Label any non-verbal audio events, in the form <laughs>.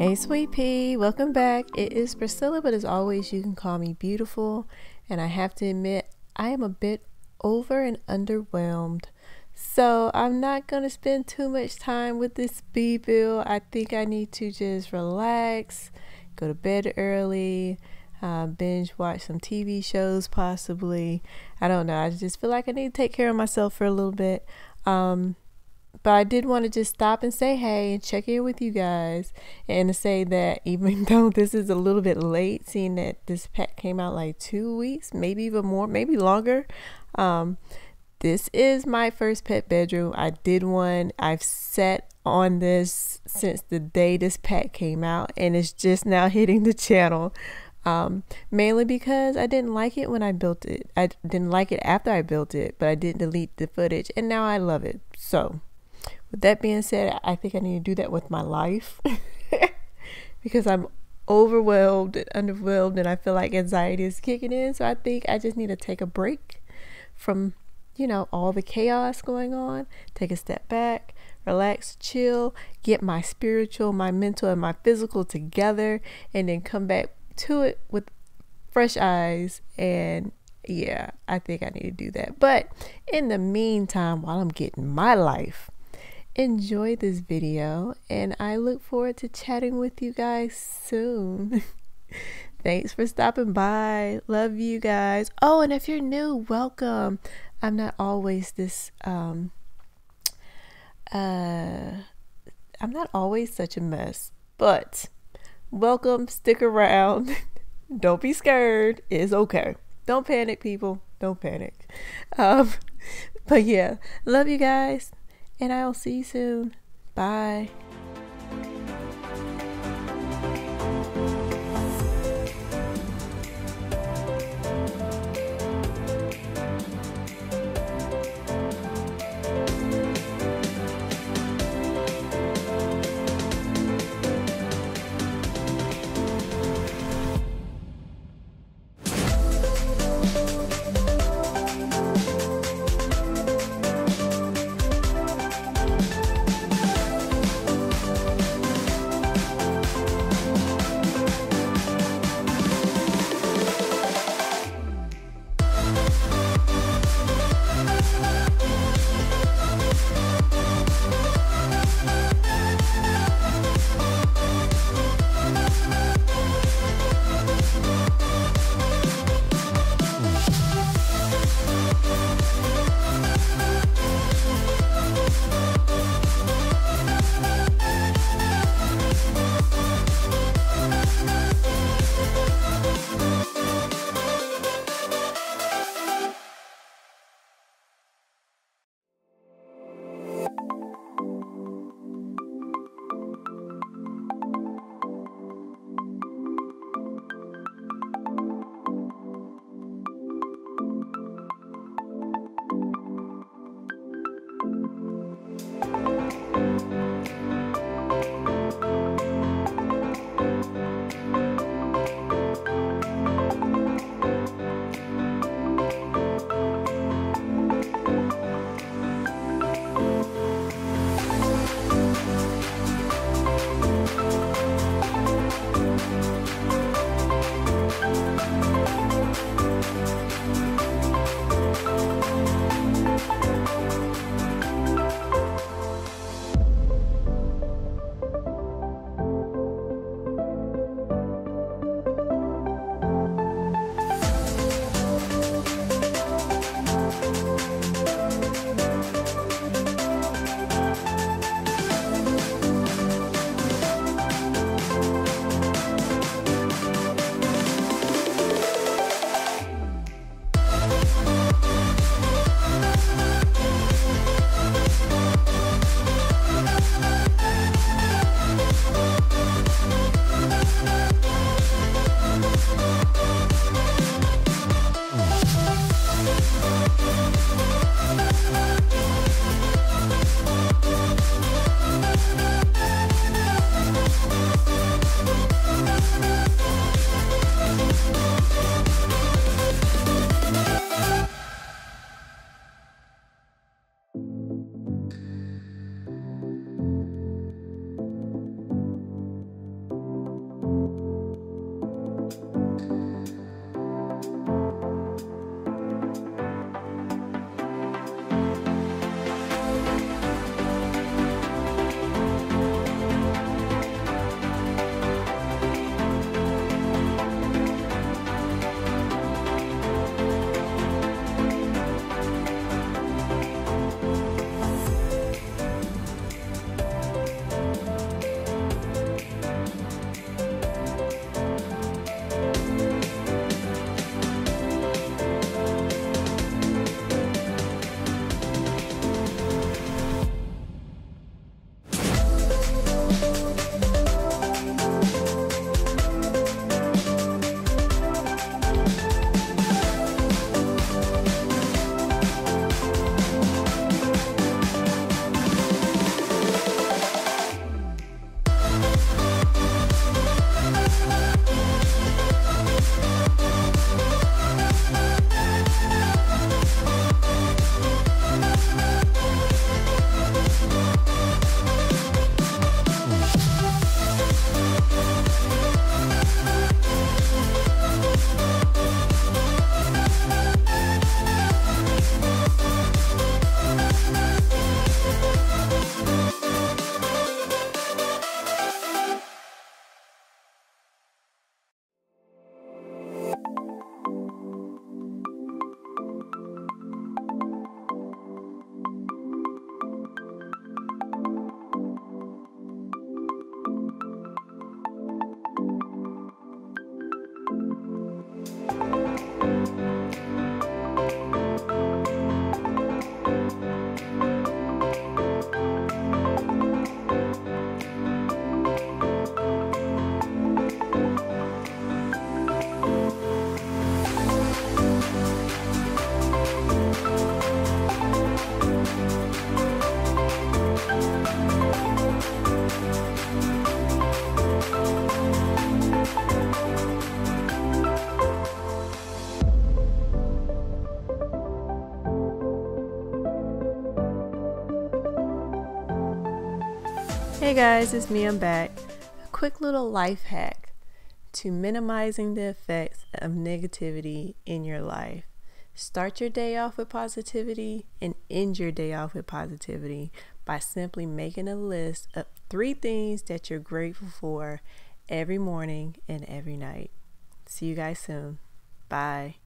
Hey, sweet pea, welcome back. It is Priscilla, but as always, you can call me beautiful. And I have to admit, I am a bit over and underwhelmed. So I'm not going to spend too much time with this bee bill. I think I need to just relax, go to bed early, uh, binge watch some TV shows, possibly. I don't know. I just feel like I need to take care of myself for a little bit. Um, but I did want to just stop and say hey and check in with you guys and to say that even <laughs> though this is a little bit late, seeing that this pack came out like two weeks, maybe even more, maybe longer. Um, this is my first pet bedroom. I did one. I've sat on this since the day this pack came out, and it's just now <laughs> hitting the channel. Um, mainly because I didn't like it when I built it. I didn't like it after I built it, but I didn't delete the footage, and now I love it. So, with that being said, I think I need to do that with my life <laughs> because I'm overwhelmed and underwhelmed, and I feel like anxiety is kicking in. So, I think I just need to take a break from you know, all the chaos going on, take a step back, relax, chill, get my spiritual, my mental, and my physical together, and then come back to it with fresh eyes. And yeah, I think I need to do that. But in the meantime, while I'm getting my life, enjoy this video, and I look forward to chatting with you guys soon. <laughs> Thanks for stopping by. Love you guys. Oh, and if you're new, welcome. I'm not always this um uh I'm not always such a mess, but welcome, stick around. <laughs> Don't be scared. It's okay. Don't panic, people. Don't panic. Um <laughs> but yeah, love you guys and I'll see you soon. Bye. Hey guys, it's me, I'm back. A quick little life hack to minimizing the effects of negativity in your life. Start your day off with positivity and end your day off with positivity by simply making a list of three things that you're grateful for every morning and every night. See you guys soon. Bye.